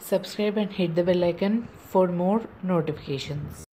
subscribe and hit the bell icon for more notifications.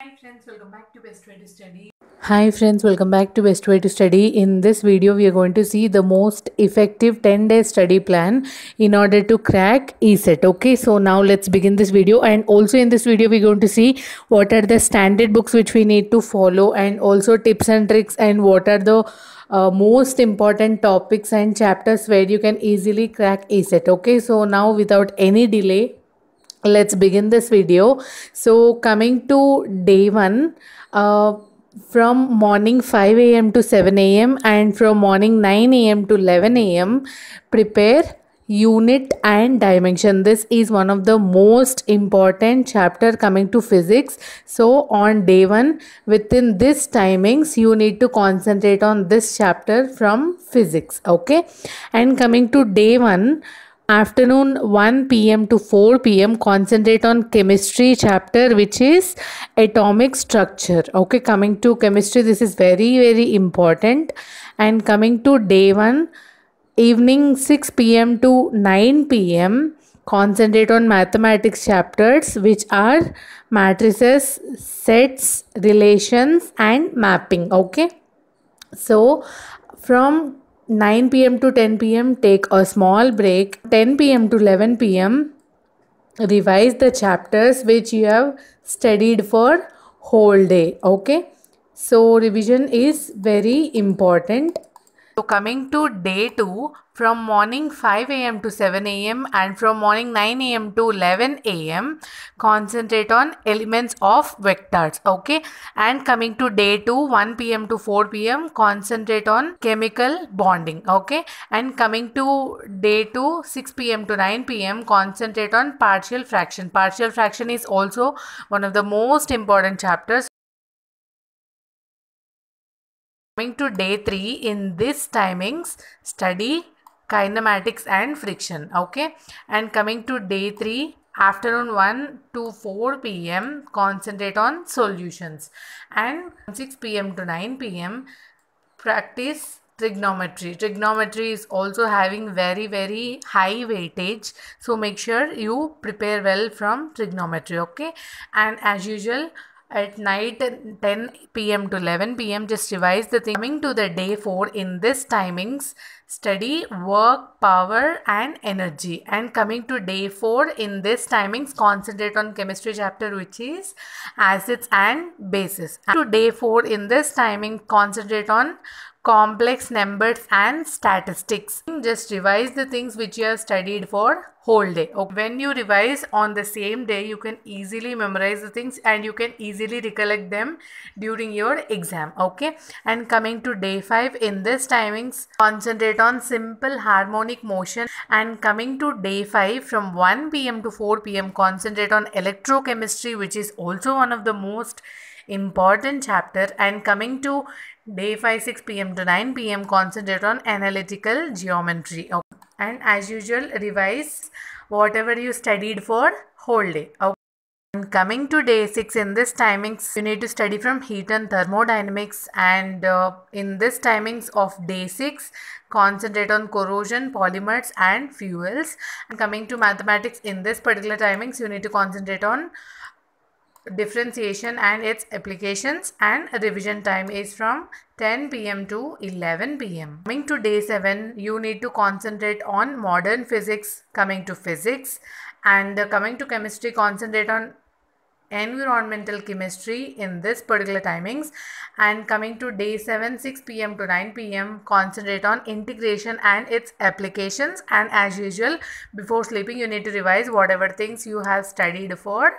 Hi friends, welcome back to Best Way to Study. Hi friends, welcome back to Best Way to Study. In this video, we are going to see the most effective 10 day study plan in order to crack ECET. Okay, so now let's begin this video. And also in this video, we're going to see what are the standard books which we need to follow, and also tips and tricks, and what are the uh, most important topics and chapters where you can easily crack ECET. Okay, so now without any delay, let's begin this video so coming to day one uh, from morning 5 a.m to 7 a.m and from morning 9 a.m to 11 a.m prepare unit and dimension. This is one of the most important chapter coming to physics. So on day one within this timings you need to concentrate on this chapter from physics okay? And coming to day one afternoon 1 pm to 4 pm concentrate on chemistry chapter which is atomic structure okay? Coming to chemistry this is very very important. And coming to day 1 evening 6 pm to 9 pm concentrate on mathematics chapters which are matrices sets relations and mapping okay? So from 9 pm to 10 pm take a small break. 10 pm to 11 pm revise the chapters which you have studied for whole day okay? So revision is very important so coming to day 2 from morning 5 am to 7 am and from morning 9 am to 11 am concentrate on elements of vectors okay? And coming to day 2 1 pm to 4 pm concentrate on chemical bonding okay? And coming to day 2 6 pm to 9 pm concentrate on partial fraction. Partial fraction is also one of the most important chapters coming to day 3 in this timings study kinematics and friction okay? And coming to day 3 afternoon 1 to 4 pm concentrate on solutions. And 6 pm to 9 pm practice trigonometry. Trigonometry is also having very very high weightage. So make sure you prepare well from trigonometry okay? And as usual at night 10 pm to 11 pm just revise the thing coming to the day 4 in this timings. Study work power and energy. And coming to day 4 in this timings concentrate on chemistry chapter which is acids and bases. And to day 4 in this timing concentrate on complex numbers and statistics. Just revise the things which you have studied for whole day. Okay. when you revise on the same day you can easily memorize the things and you can easily recollect them during your exam. Okay. And coming to day 5 in this timings concentrate on simple harmonic motion. And coming to day 5 from 1 pm to 4 pm concentrate on electrochemistry which is also one of the most important chapter. And coming to day 5 6 pm to 9 pm concentrate on analytical geometry okay. and as usual revise whatever you studied for whole day okay. and coming to day 6 in this timings you need to study from heat and thermodynamics and uh, in this timings of day 6 concentrate on corrosion polymers and fuels and coming to mathematics in this particular timings you need to concentrate on differentiation and its applications and revision time is from 10 pm to 11 pm. Coming to day 7 you need to concentrate on modern physics coming to physics and coming to chemistry concentrate on environmental chemistry in this particular timings. And coming to day 7 6 pm to 9 pm concentrate on integration and its applications. And as usual before sleeping you need to revise whatever things you have studied for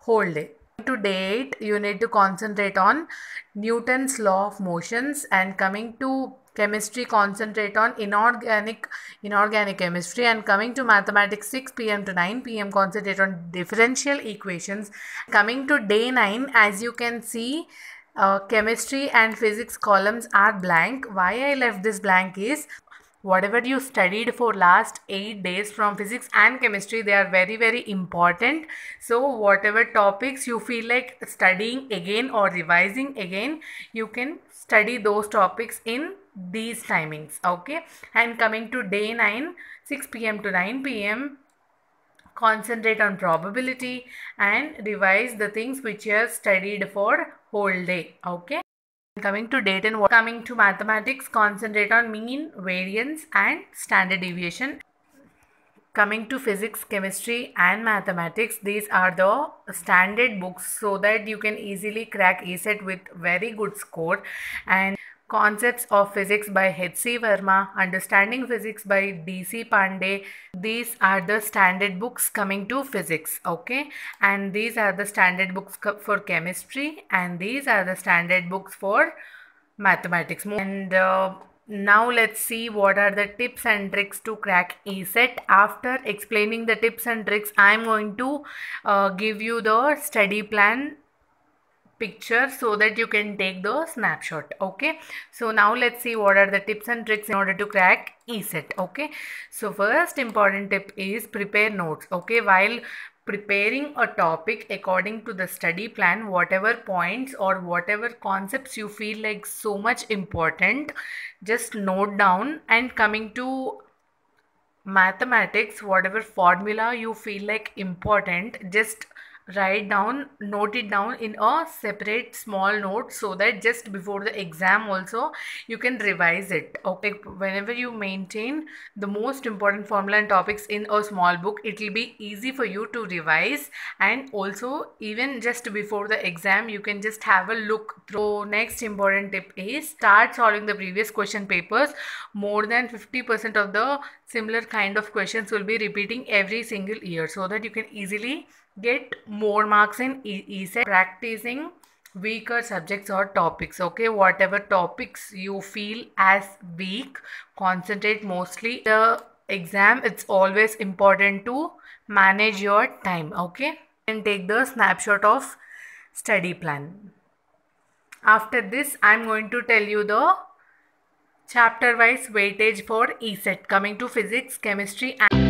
whole day to date you need to concentrate on newton's law of motions and coming to chemistry concentrate on inorganic inorganic chemistry and coming to mathematics 6 pm to 9 pm concentrate on differential equations. Coming to day 9 as you can see uh, chemistry and physics columns are blank. Why i left this blank is whatever you studied for last 8 days from physics and chemistry they are very very important. So whatever topics you feel like studying again or revising again you can study those topics in these timings okay? And coming to day 9 6 pm to 9 pm concentrate on probability and revise the things which you have studied for whole day okay coming to date and coming to mathematics concentrate on mean variance and standard deviation. Coming to physics chemistry and mathematics these are the standard books so that you can easily crack ECET with very good score. And Concepts of Physics by H.C. Verma, Understanding Physics by D.C. Pandey. These are the standard books coming to physics, okay? And these are the standard books for chemistry and these are the standard books for mathematics. And uh, now let's see what are the tips and tricks to crack ECET. After explaining the tips and tricks, I'm going to uh, give you the study plan picture so that you can take the snapshot okay? So now let's see what are the tips and tricks in order to crack ECET okay? So first important tip is prepare notes okay? While preparing a topic according to the study plan whatever points or whatever concepts you feel like so much important just note down and coming to mathematics whatever formula you feel like important just write down note it down in a separate small note so that just before the exam also you can revise it okay? Whenever you maintain the most important formula and topics in a small book it will be easy for you to revise. And also even just before the exam you can just have a look through. Next important tip is start solving the previous question papers. More than 50% of the similar kind of questions will be repeating every single year so that you can easily get more marks in ECET practicing weaker subjects or topics okay? Whatever topics you feel as weak concentrate mostly. The exam it's always important to manage your time okay? And take the snapshot of study plan. After this i'm going to tell you the chapter wise weightage for ECET coming to physics chemistry and